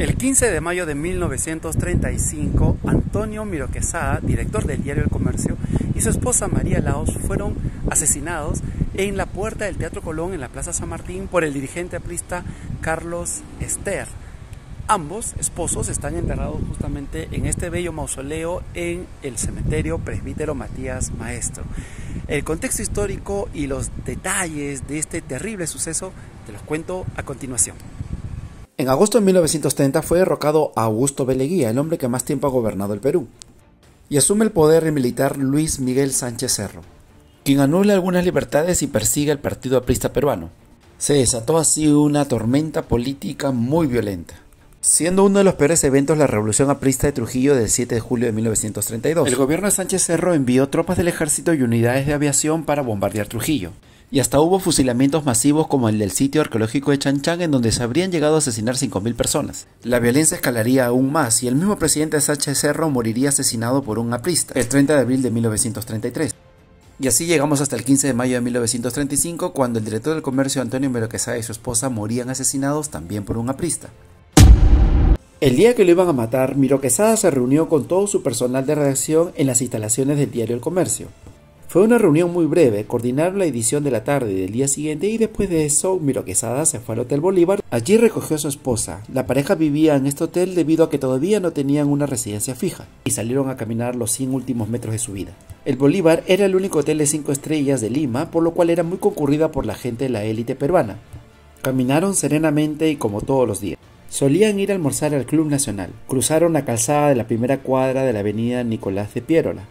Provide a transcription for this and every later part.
El 15 de mayo de 1935, Antonio Miro Quesada, director del diario El Comercio, y su esposa María Laos fueron asesinados en la puerta del Teatro Colón en la Plaza San Martín por el dirigente aprista Carlos Ester. Ambos esposos están enterrados justamente en este bello mausoleo en el cementerio presbítero Matías Maestro. El contexto histórico y los detalles de este terrible suceso te los cuento a continuación. En agosto de 1930 fue derrocado Augusto Beleguía, el hombre que más tiempo ha gobernado el Perú, y asume el poder militar Luis Miguel Sánchez Cerro, quien anula algunas libertades y persigue al Partido Aprista Peruano. Se desató así una tormenta política muy violenta, siendo uno de los peores eventos la Revolución Aprista de Trujillo del 7 de julio de 1932. El gobierno de Sánchez Cerro envió tropas del ejército y unidades de aviación para bombardear Trujillo y hasta hubo fusilamientos masivos como el del sitio arqueológico de Chanchán en donde se habrían llegado a asesinar 5.000 personas. La violencia escalaría aún más y el mismo presidente Sánchez Cerro moriría asesinado por un aprista el 30 de abril de 1933. Y así llegamos hasta el 15 de mayo de 1935 cuando el director del comercio Antonio Meroquesada y su esposa morían asesinados también por un aprista. El día que lo iban a matar, Miro Quesada se reunió con todo su personal de redacción en las instalaciones del diario El Comercio. Fue una reunión muy breve, coordinaron la edición de la tarde del día siguiente y después de eso Miro Quesada se fue al Hotel Bolívar. Allí recogió a su esposa. La pareja vivía en este hotel debido a que todavía no tenían una residencia fija y salieron a caminar los 100 últimos metros de su vida. El Bolívar era el único hotel de 5 estrellas de Lima, por lo cual era muy concurrida por la gente de la élite peruana. Caminaron serenamente y como todos los días. Solían ir a almorzar al Club Nacional. Cruzaron la calzada de la primera cuadra de la avenida Nicolás de Piérola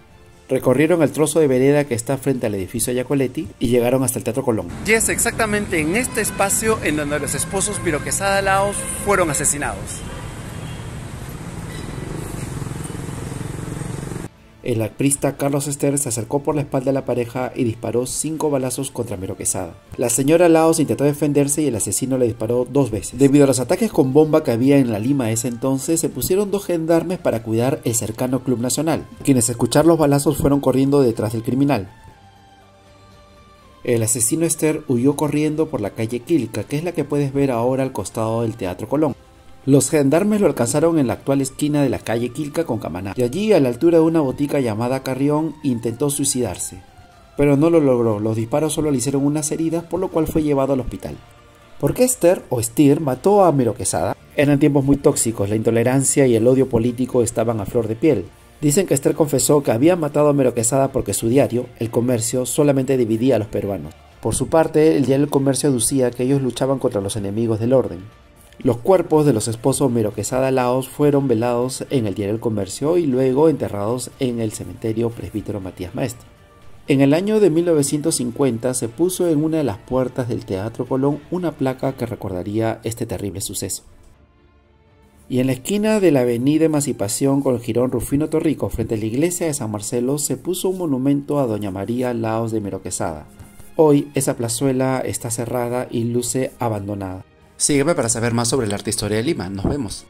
Recorrieron el trozo de vereda que está frente al edificio Ayacoletti y llegaron hasta el Teatro Colón. Y es exactamente en este espacio en donde los esposos Viroquesada Laos fueron asesinados. El aprista Carlos Ester se acercó por la espalda de la pareja y disparó cinco balazos contra Miro Quesada. La señora Laos intentó defenderse y el asesino le disparó dos veces. Debido a los ataques con bomba que había en la Lima ese entonces, se pusieron dos gendarmes para cuidar el cercano Club Nacional, quienes escuchar los balazos fueron corriendo detrás del criminal. El asesino Esther huyó corriendo por la calle Quilca, que es la que puedes ver ahora al costado del Teatro Colón. Los gendarmes lo alcanzaron en la actual esquina de la calle Quilca con Camaná, y allí, a la altura de una botica llamada Carrión, intentó suicidarse. Pero no lo logró, los disparos solo le hicieron unas heridas, por lo cual fue llevado al hospital. ¿Por qué Esther o Steer mató a Miro Quesada? Eran tiempos muy tóxicos, la intolerancia y el odio político estaban a flor de piel. Dicen que Esther confesó que había matado a Miro Quesada porque su diario, El Comercio, solamente dividía a los peruanos. Por su parte, el diario El Comercio aducía que ellos luchaban contra los enemigos del orden. Los cuerpos de los esposos Miro Quesada Laos fueron velados en el diario El Comercio y luego enterrados en el cementerio presbítero Matías Maestro. En el año de 1950 se puso en una de las puertas del Teatro Colón una placa que recordaría este terrible suceso. Y en la esquina de la avenida Emancipación con el jirón Rufino Torrico, frente a la iglesia de San Marcelo, se puso un monumento a Doña María Laos de Miro Quesada. Hoy esa plazuela está cerrada y luce abandonada. Sígueme para saber más sobre el arte historia de Lima. Nos vemos.